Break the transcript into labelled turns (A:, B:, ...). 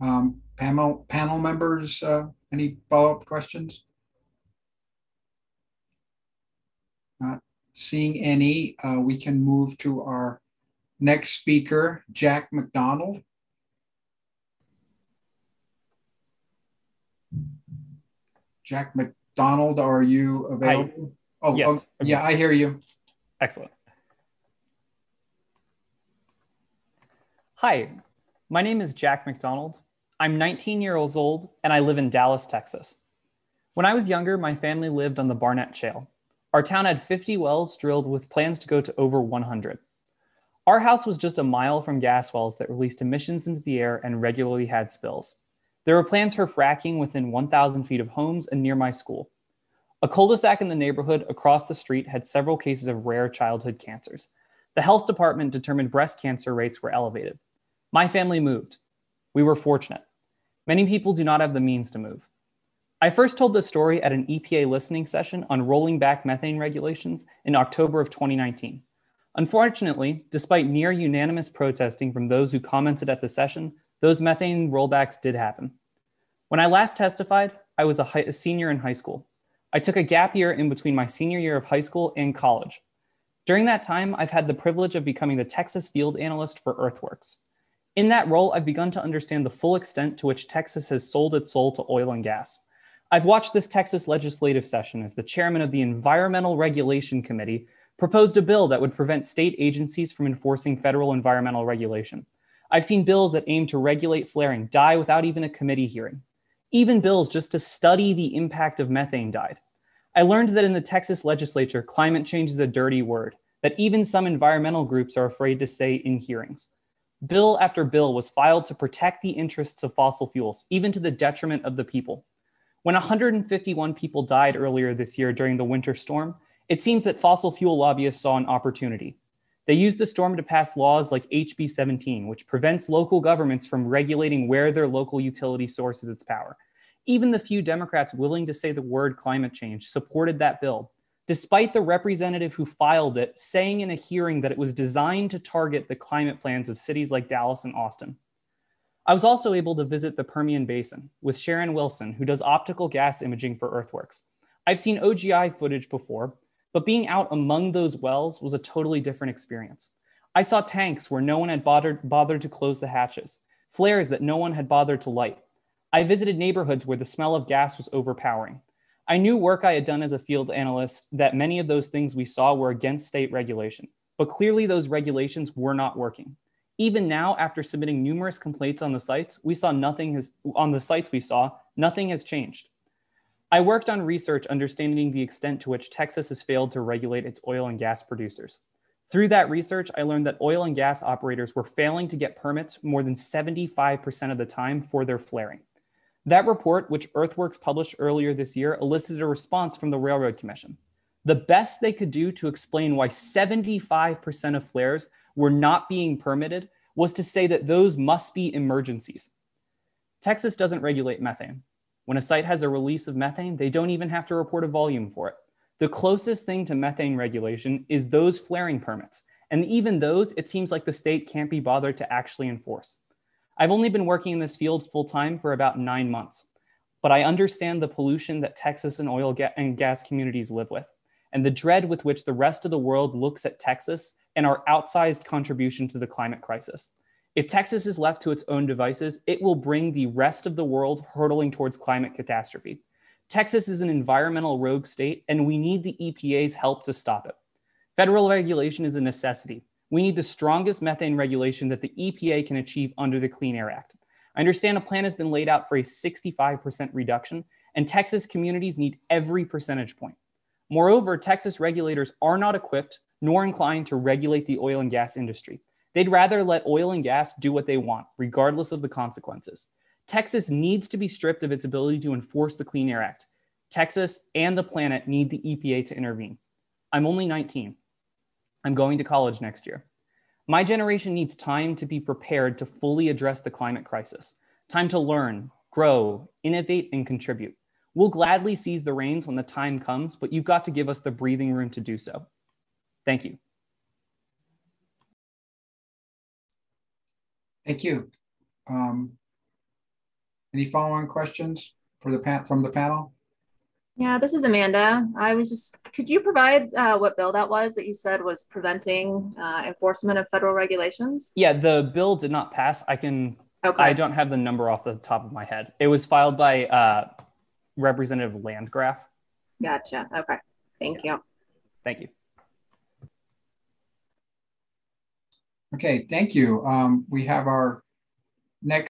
A: Um, panel, panel members, uh, any follow-up questions? Not seeing any, uh, we can move to our next speaker, Jack McDonald. Jack McDonald, are you available? Oh, oh,
B: Yes.
A: yeah, I hear you.
B: Excellent. Hi, my name is Jack McDonald. I'm 19 years old and I live in Dallas, Texas. When I was younger, my family lived on the Barnett Shale. Our town had 50 wells drilled with plans to go to over 100. Our house was just a mile from gas wells that released emissions into the air and regularly had spills. There were plans for fracking within 1,000 feet of homes and near my school. A cul-de-sac in the neighborhood across the street had several cases of rare childhood cancers. The health department determined breast cancer rates were elevated. My family moved. We were fortunate. Many people do not have the means to move. I first told this story at an EPA listening session on rolling back methane regulations in October of 2019. Unfortunately, despite near unanimous protesting from those who commented at the session, those methane rollbacks did happen. When I last testified, I was a, high, a senior in high school. I took a gap year in between my senior year of high school and college. During that time, I've had the privilege of becoming the Texas field analyst for Earthworks. In that role, I've begun to understand the full extent to which Texas has sold its soul to oil and gas. I've watched this Texas legislative session as the chairman of the Environmental Regulation Committee proposed a bill that would prevent state agencies from enforcing federal environmental regulation. I've seen bills that aim to regulate flaring die without even a committee hearing. Even bills just to study the impact of methane died. I learned that in the Texas legislature, climate change is a dirty word that even some environmental groups are afraid to say in hearings. Bill after bill was filed to protect the interests of fossil fuels, even to the detriment of the people. When 151 people died earlier this year during the winter storm, it seems that fossil fuel lobbyists saw an opportunity. They used the storm to pass laws like HB 17, which prevents local governments from regulating where their local utility sources its power. Even the few Democrats willing to say the word climate change supported that bill, despite the representative who filed it saying in a hearing that it was designed to target the climate plans of cities like Dallas and Austin. I was also able to visit the Permian Basin with Sharon Wilson, who does optical gas imaging for Earthworks. I've seen OGI footage before, but being out among those wells was a totally different experience. I saw tanks where no one had bothered, bothered to close the hatches, flares that no one had bothered to light. I visited neighborhoods where the smell of gas was overpowering. I knew work I had done as a field analyst that many of those things we saw were against state regulation, but clearly those regulations were not working. Even now, after submitting numerous complaints on the sites, we saw nothing has, on the sites we saw, nothing has changed. I worked on research understanding the extent to which Texas has failed to regulate its oil and gas producers. Through that research, I learned that oil and gas operators were failing to get permits more than 75% of the time for their flaring. That report, which Earthworks published earlier this year, elicited a response from the Railroad Commission. The best they could do to explain why 75% of flares were not being permitted was to say that those must be emergencies. Texas doesn't regulate methane. When a site has a release of methane, they don't even have to report a volume for it. The closest thing to methane regulation is those flaring permits. And even those, it seems like the state can't be bothered to actually enforce. I've only been working in this field full time for about nine months, but I understand the pollution that Texas and oil ga- and gas communities live with, and the dread with which the rest of the world looks at Texas and our outsized contribution to the climate crisis. If Texas is left to its own devices, it will bring the rest of the world hurtling towards climate catastrophe. Texas is an environmental rogue state, and we need the EPA's help to stop it. Federal regulation is a necessity. We need the strongest methane regulation that the EPA can achieve under the Clean Air Act. I understand a plan has been laid out for a 65% reduction, and Texas communities need every percentage point. Moreover, Texas regulators are not equipped nor inclined to regulate the oil and gas industry. They'd rather let oil and gas do what they want, regardless of the consequences. Texas needs to be stripped of its ability to enforce the Clean Air Act. Texas and the planet need the EPA to intervene. I'm only 19. I'm going to college next year. My generation needs time to be prepared to fully address the climate crisis, time to learn, grow, innovate, and contribute. We'll gladly seize the reins when the time comes, but you've got to give us the breathing room to do so. Thank you.
A: Thank you. Um, Any following questions for the from the panel?
C: Yeah, this is Amanda. I was just, could you provide uh, what bill that was that you said was preventing uh, enforcement of federal regulations?
B: Yeah, the bill did not pass. I can,
C: Okay.
B: I don't have the number off the top of my head. It was filed by uh, Representative Landgraf.
C: Gotcha. Okay. Thank you.
B: Thank you.
A: Okay, thank you. Um, we have our next